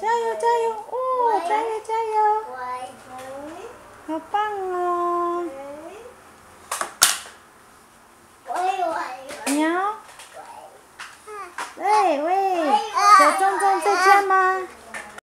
加油加油哦！加油加油，好棒哦！喵，喂喂。